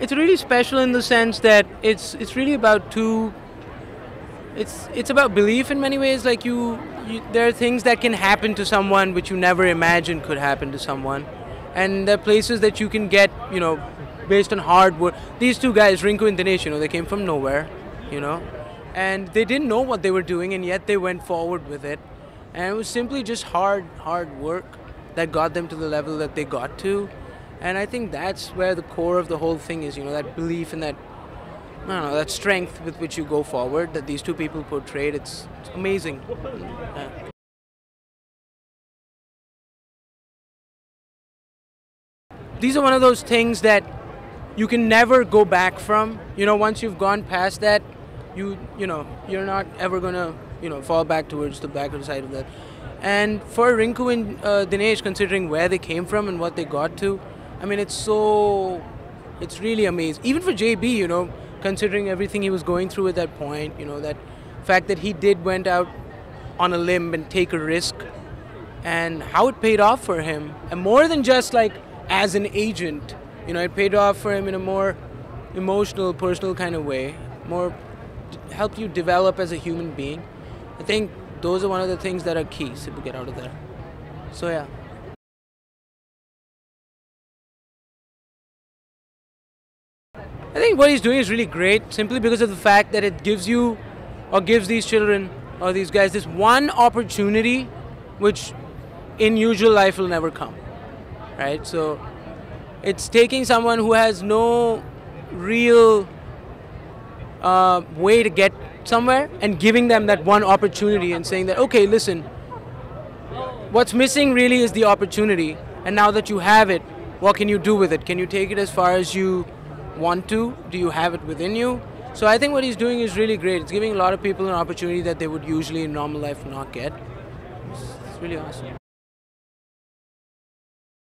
It's really special in the sense that it's it's really about two. It's it's about belief in many ways. Like you, you, there are things that can happen to someone which you never imagined could happen to someone, and there are places that you can get, you know, based on hard work. These two guys, Rinku and Dinesh, you know, they came from nowhere, you know, and they didn't know what they were doing, and yet they went forward with it, and it was simply just hard, hard work that got them to the level that they got to and I think that's where the core of the whole thing is, you know, that belief and that, I don't know, that strength with which you go forward that these two people portrayed. It's, it's amazing. Yeah. These are one of those things that you can never go back from. You know, once you've gone past that, you you know, you're not ever gonna you know fall back towards the back side of that. And for Rinku and uh, Dinesh, considering where they came from and what they got to, I mean, it's so, it's really amazing. Even for JB, you know, considering everything he was going through at that point, you know, that fact that he did went out on a limb and take a risk, and how it paid off for him, and more than just like as an agent, you know, it paid off for him in a more emotional, personal kind of way, more help you develop as a human being. I think those are one of the things that are keys to get out of there. So yeah. I think what he's doing is really great simply because of the fact that it gives you or gives these children or these guys this one opportunity which in usual life will never come. Right? So it's taking someone who has no real uh, way to get somewhere and giving them that one opportunity and saying that, okay, listen, what's missing really is the opportunity. And now that you have it, what can you do with it? Can you take it as far as you want to? Do you have it within you? So I think what he's doing is really great. It's giving a lot of people an opportunity that they would usually in normal life not get. It's, really awesome.